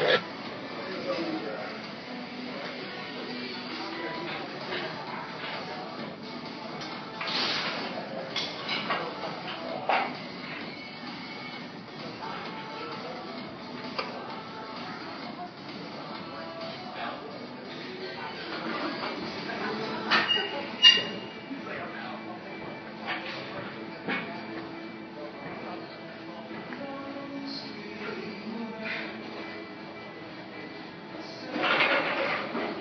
All right.